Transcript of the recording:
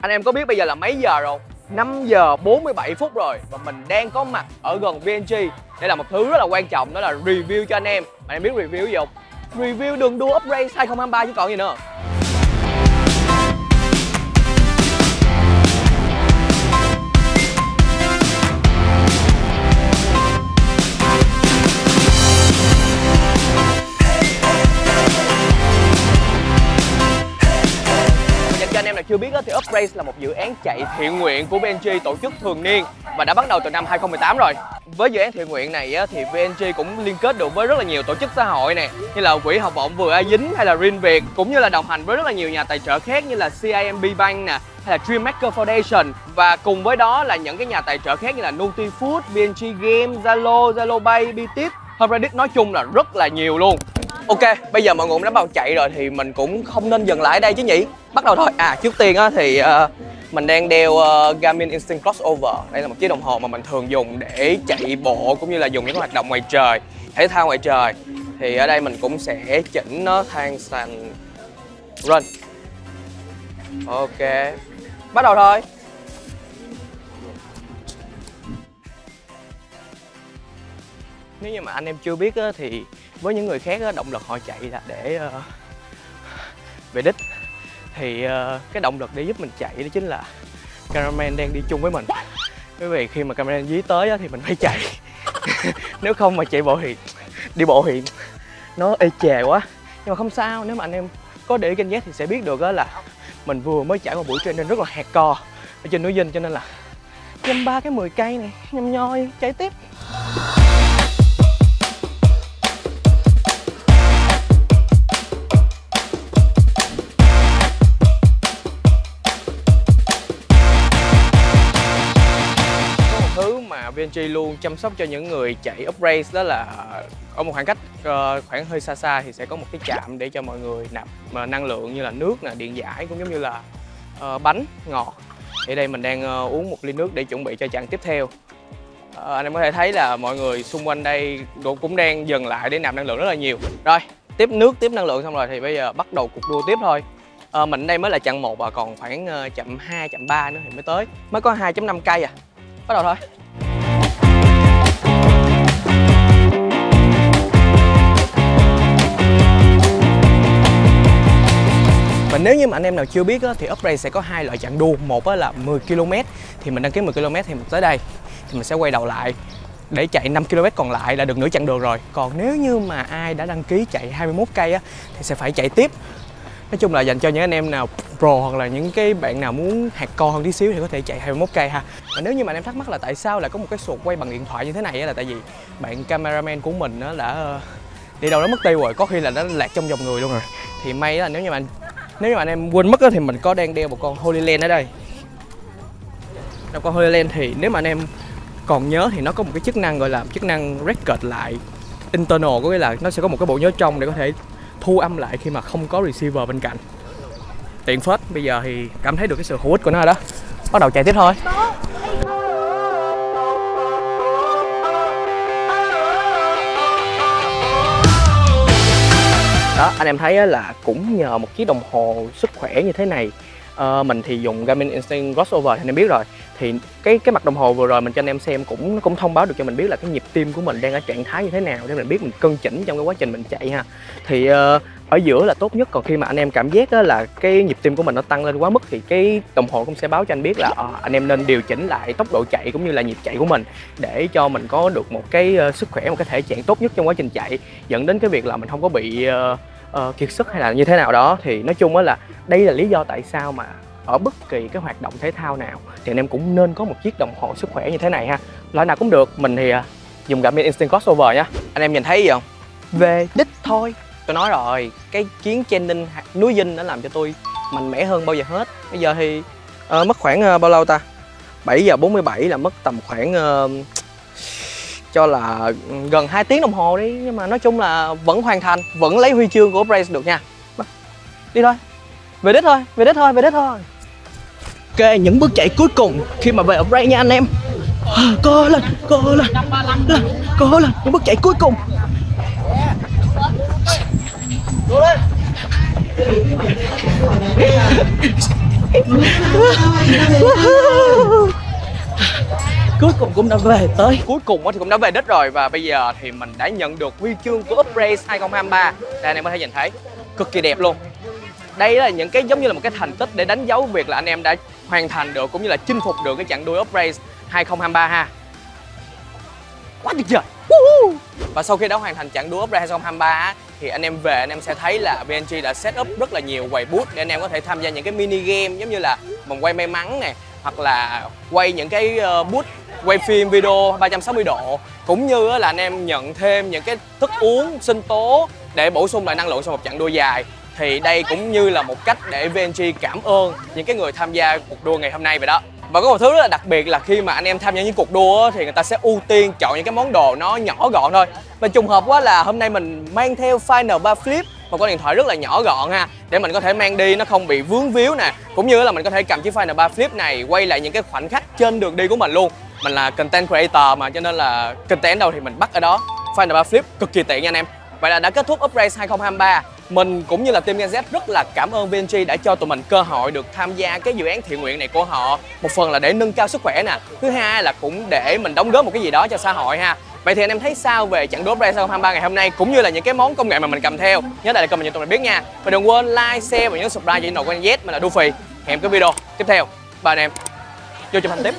Anh em có biết bây giờ là mấy giờ rồi? 5 giờ 47 phút rồi và mình đang có mặt ở gần VNG Đây là một thứ rất là quan trọng, đó là review cho anh em. Anh em biết review gì không? Review đường đua upgrade 2023 chứ còn gì nữa. Chưa biết thì Upraise là một dự án chạy thiện nguyện của VNG tổ chức thường niên và đã bắt đầu từ năm 2018 rồi. Với dự án thiện nguyện này thì VNG cũng liên kết được với rất là nhiều tổ chức xã hội nè, như là Quỹ học bổng vừa A Dính hay là Rin Việt cũng như là đồng hành với rất là nhiều nhà tài trợ khác như là CIMB Bank nè, hay là Dreammaker Foundation và cùng với đó là những cái nhà tài trợ khác như là Nutifood, VNG Game, Zalo, Zalo Pay, Bitip, Reddit nói chung là rất là nhiều luôn Ok, bây giờ mọi người cũng đã vào chạy rồi thì mình cũng không nên dừng lại ở đây chứ nhỉ? Bắt đầu thôi. À, trước tiên á thì uh, mình đang đeo uh, Garmin Instinct Crossover. Đây là một chiếc đồng hồ mà mình thường dùng để chạy bộ cũng như là dùng những hoạt động ngoài trời, thể thao ngoài trời. Thì ở đây mình cũng sẽ chỉnh nó thang sàn run. Ok. Bắt đầu thôi. Nếu như mà anh em chưa biết á, thì với những người khác động lực họ chạy là để ờ, về đích. Thì ờ, cái động lực để giúp mình chạy đó chính là cameraman đang đi chung với mình. Bởi vì khi mà cameraman dí tới thì mình phải chạy. Nếu không mà chạy bộ thì, đi bộ thì nó ê chề quá. Nhưng mà không sao, nếu mà anh em có để kênh giác thì sẽ biết được là mình vừa mới chạy một buổi training rất là hạt co ở trên núi dinh. Cho nên là nhâm ba cái 10 cây này nhâm nhoi chạy tiếp. Mà VNG luôn chăm sóc cho những người chạy up race đó là ở một khoảng cách uh, khoảng hơi xa xa thì sẽ có một cái chạm để cho mọi người nạp mà năng lượng như là nước nè điện giải cũng giống như là uh, bánh ngọt. Thì đây mình đang uh, uống một ly nước để chuẩn bị cho chặng tiếp theo. Uh, anh em có thể thấy là mọi người xung quanh đây cũng đang dừng lại để nạp năng lượng rất là nhiều. Rồi tiếp nước tiếp năng lượng xong rồi thì bây giờ bắt đầu cuộc đua tiếp thôi. Uh, mình đây mới là chặng 1 và còn khoảng uh, chậm 2, chậm 3 nữa thì mới tới. Mới có 2.5 cây à bắt đầu thôi. Và nếu như mà anh em nào chưa biết á, thì Upgrade sẽ có hai loại chặng đua. Một là 10 km thì mình đăng ký 10 km thì mình tới đây thì mình sẽ quay đầu lại để chạy 5 km còn lại là được nửa chặng đường rồi. Còn nếu như mà ai đã đăng ký chạy 21 cây á, thì sẽ phải chạy tiếp. Nói chung là dành cho những anh em nào pro hoặc là những cái bạn nào muốn hạt co hơn tí xíu thì có thể chạy 21 cây ha. Và nếu như mà anh em thắc mắc là tại sao lại có một cái sụt quay bằng điện thoại như thế này là tại vì bạn cameraman của mình nó đã ờ, đi đâu đó mất tiêu rồi, có khi là nó lạc trong dòng người luôn rồi. Thì may là nếu như mà anh, nếu như mà anh em quên mất thì mình có đang đeo một con Holy Land ở đây. Một con Holy Land thì nếu mà anh em còn nhớ thì nó có một cái chức năng gọi là chức năng record lại internal, có nghĩa là nó sẽ có một cái bộ nhớ trong để có thể thu âm lại khi mà không có receiver bên cạnh. Tiện phết bây giờ thì cảm thấy được cái sự hữu ích của nó đó. Bắt đầu chạy tiếp thôi. Đó, anh em thấy là cũng nhờ một chiếc đồng hồ sức khỏe như thế này uh, mình thì dùng Garmin Instinct Crossover thì anh em biết rồi. Thì cái cái mặt đồng hồ vừa rồi mình cho anh em xem cũng cũng thông báo được cho mình biết là cái nhịp tim của mình đang ở trạng thái như thế nào để mình biết mình cân chỉnh trong cái quá trình mình chạy ha. Thì uh, ở giữa là tốt nhất. Còn khi mà anh em cảm giác đó là cái nhịp tim của mình nó tăng lên quá mức thì cái đồng hồ cũng sẽ báo cho anh biết là uh, anh em nên điều chỉnh lại tốc độ chạy cũng như là nhịp chạy của mình để cho mình có được một cái uh, sức khỏe một cái thể trạng tốt nhất trong quá trình chạy. Dẫn đến cái việc là mình không có bị uh, uh, kiệt sức hay là như thế nào đó thì nói chung á là đây là lý do tại sao mà ở bất kỳ cái hoạt động thể thao nào thì anh em cũng nên có một chiếc đồng hồ sức khỏe như thế này ha. Loại nào cũng được mình thì uh, dùng Garmin Instinct Crossover nhá. Anh em nhìn thấy gì không? Về đích thôi. Tôi nói rồi cái chuyến training núi dinh đã làm cho tôi mạnh mẽ hơn bao giờ hết. Bây giờ thì uh, mất khoảng uh, bao lâu ta? 7 giờ 47 là mất tầm khoảng uh, cho là gần 2 tiếng đồng hồ đi nhưng mà nói chung là vẫn hoàn thành vẫn lấy huy chương của Brace được nha. Đi thôi. Về đích thôi về đích thôi về đích thôi. Ok những bước chạy cuối cùng khi mà về ở Brace nha anh em. Co lên co lên co lên những bước chạy cuối cùng cuối cùng cũng đã về tới. Cuối cùng thì cũng đã về đích rồi và bây giờ thì mình đã nhận được huy chương của Up Race 2023 đây anh em có thể nhìn thấy. Cực kỳ đẹp luôn. Đây là những cái giống như là một cái thành tích để đánh dấu việc là anh em đã hoàn thành được cũng như là chinh phục được cái chặng đua Up Race 2023 ha. Quá tuyệt vời. Và sau khi đã hoàn thành chặng đua Up Race 2023 thì anh em về anh em sẽ thấy là VNG đã set up rất là nhiều quầy booth để anh em có thể tham gia những cái mini game giống như là vòng quay may mắn này hoặc là quay những cái uh, booth quay phim video 360 độ. Cũng như là anh em nhận thêm những cái thức uống sinh tố để bổ sung lại năng lượng sau một chặng đua dài. Thì đây cũng như là một cách để VNG cảm ơn những cái người tham gia cuộc đua ngày hôm nay vậy đó. Và có một thứ rất là đặc biệt là khi mà anh em tham gia những cuộc đua thì người ta sẽ ưu tiên chọn những cái món đồ nó nhỏ gọn thôi. Và trùng hợp quá là hôm nay mình mang theo Final 3 Flip, một con điện thoại rất là nhỏ gọn ha, để mình có thể mang đi, nó không bị vướng víu nè. Cũng như là mình có thể cầm chiếc Final 3 Flip này quay lại những cái khoảnh khắc trên đường đi của mình luôn mình là content creator mà, cho nên là content đâu thì mình bắt ở đó. Final Bar Flip, cực kỳ tiện nha anh em. Vậy là đã kết thúc Up Race 2023 mình cũng như là team Gen Z rất là cảm ơn VNG đã cho tụi mình cơ hội được tham gia cái dự án thiện nguyện này của họ. Một phần là để nâng cao sức khỏe nè, thứ hai là cũng để mình đóng góp một cái gì đó cho xã hội ha. Vậy thì anh em thấy sao về trận đua Race 2023 ngày hôm nay, cũng như là những cái món công nghệ mà mình cầm theo? Nhớ lại comment cho tụi mình biết nha. Và đừng quên like, share và nhấn subscribe cho kênh của Z, mình là Đu Phì. Hẹn cái video tiếp theo. Bye anh em vô chụp hình tiếp.